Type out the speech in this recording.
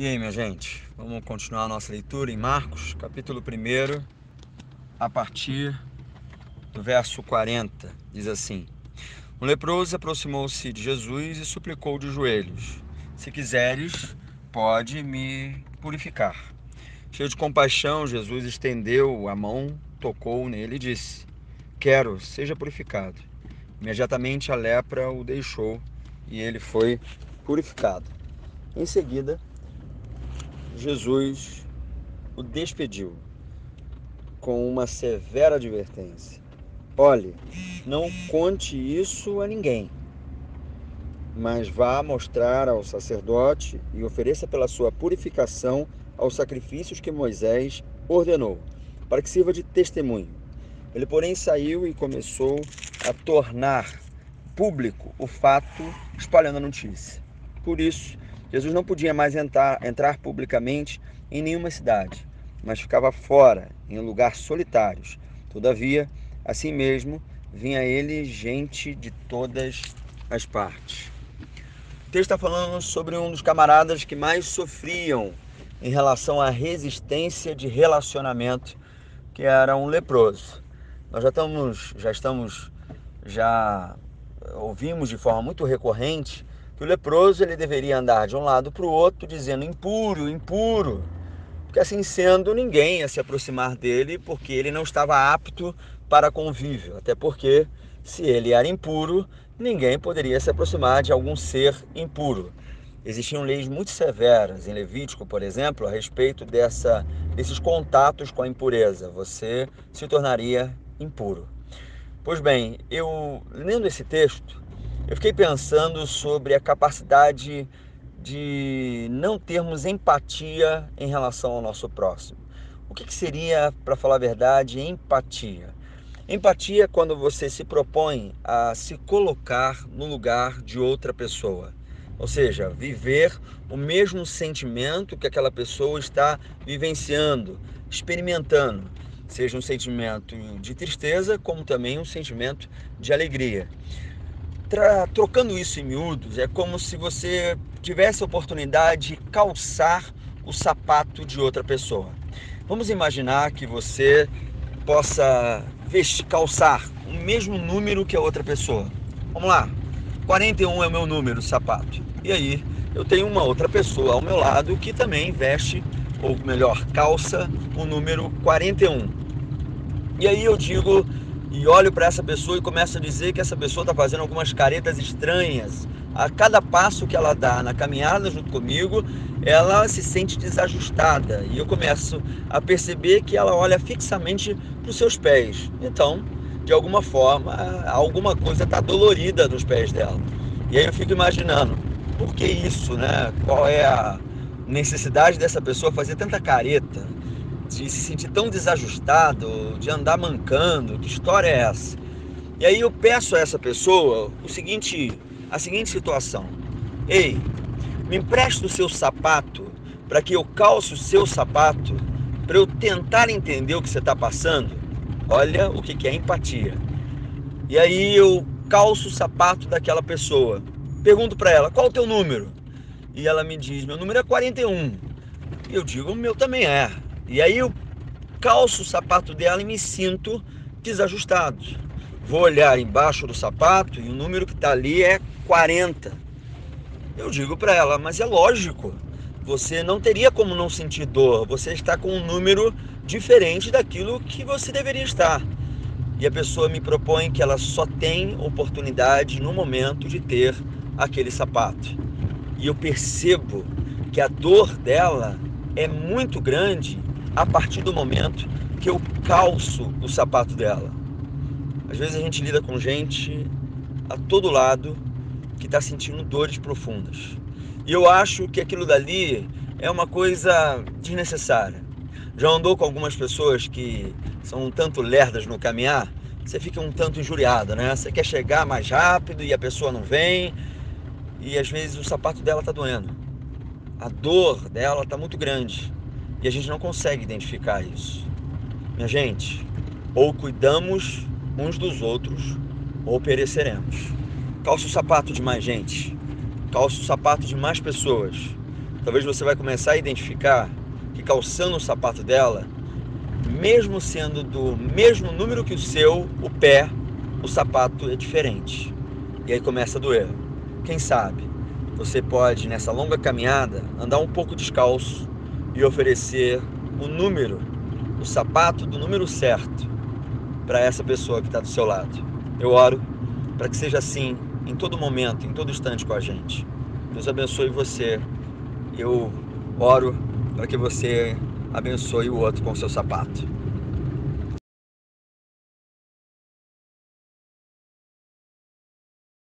E aí, minha gente? Vamos continuar a nossa leitura em Marcos, capítulo 1, a partir do verso 40. Diz assim: Um leproso aproximou-se de Jesus e suplicou de joelhos: Se quiseres, pode me purificar. Cheio de compaixão, Jesus estendeu a mão, tocou nele e disse: Quero, seja purificado. Imediatamente a lepra o deixou e ele foi purificado. Em seguida, Jesus o despediu com uma severa advertência. Olhe, não conte isso a ninguém, mas vá mostrar ao sacerdote e ofereça pela sua purificação aos sacrifícios que Moisés ordenou, para que sirva de testemunho. Ele, porém, saiu e começou a tornar público o fato, espalhando a notícia. Por isso, Jesus não podia mais entrar, entrar publicamente em nenhuma cidade, mas ficava fora, em lugares solitários. Todavia, assim mesmo, vinha ele gente de todas as partes. O texto está falando sobre um dos camaradas que mais sofriam em relação à resistência de relacionamento, que era um leproso. Nós já estamos, já estamos, já ouvimos de forma muito recorrente que o leproso ele deveria andar de um lado para o outro dizendo impuro, impuro, porque assim sendo ninguém ia se aproximar dele porque ele não estava apto para convívio, até porque se ele era impuro, ninguém poderia se aproximar de algum ser impuro. Existiam leis muito severas em Levítico, por exemplo, a respeito dessa, desses contatos com a impureza. Você se tornaria impuro. Pois bem, eu lendo esse texto, eu fiquei pensando sobre a capacidade de não termos empatia em relação ao nosso próximo. O que, que seria, para falar a verdade, empatia? Empatia é quando você se propõe a se colocar no lugar de outra pessoa. Ou seja, viver o mesmo sentimento que aquela pessoa está vivenciando, experimentando. Seja um sentimento de tristeza, como também um sentimento de alegria trocando isso em miúdos, é como se você tivesse a oportunidade de calçar o sapato de outra pessoa. Vamos imaginar que você possa calçar o mesmo número que a outra pessoa. Vamos lá, 41 é o meu número, sapato. E aí eu tenho uma outra pessoa ao meu lado que também veste, ou melhor, calça o número 41. E aí eu digo e olho para essa pessoa e começo a dizer que essa pessoa está fazendo algumas caretas estranhas. A cada passo que ela dá na caminhada junto comigo, ela se sente desajustada e eu começo a perceber que ela olha fixamente para os seus pés. Então, de alguma forma, alguma coisa está dolorida nos pés dela. E aí eu fico imaginando, por que isso, né? Qual é a necessidade dessa pessoa fazer tanta careta? De se sentir tão desajustado, de andar mancando, que história é essa? E aí eu peço a essa pessoa o seguinte, a seguinte situação: Ei, me empresta o seu sapato para que eu calce o seu sapato para eu tentar entender o que você está passando. Olha o que é empatia. E aí eu calço o sapato daquela pessoa. Pergunto para ela: qual o teu número? E ela me diz: meu número é 41. Eu digo: o meu também é. E aí eu calço o sapato dela e me sinto desajustado. Vou olhar embaixo do sapato e o número que está ali é 40. Eu digo para ela, mas é lógico, você não teria como não sentir dor, você está com um número diferente daquilo que você deveria estar. E a pessoa me propõe que ela só tem oportunidade no momento de ter aquele sapato. E eu percebo que a dor dela é muito grande a partir do momento que eu calço o sapato dela. Às vezes a gente lida com gente a todo lado que está sentindo dores profundas. E eu acho que aquilo dali é uma coisa desnecessária. Já andou com algumas pessoas que são um tanto lerdas no caminhar? Você fica um tanto injuriado, né? Você quer chegar mais rápido e a pessoa não vem, e às vezes o sapato dela está doendo. A dor dela está muito grande. E a gente não consegue identificar isso. Minha gente, ou cuidamos uns dos outros, ou pereceremos. Calça o sapato de mais gente. Calça o sapato de mais pessoas. Talvez você vai começar a identificar que calçando o sapato dela, mesmo sendo do mesmo número que o seu, o pé, o sapato é diferente. E aí começa a doer. Quem sabe você pode, nessa longa caminhada, andar um pouco descalço e oferecer o número, o sapato do número certo para essa pessoa que está do seu lado. Eu oro para que seja assim em todo momento, em todo instante com a gente. Deus abençoe você. Eu oro para que você abençoe o outro com o seu sapato.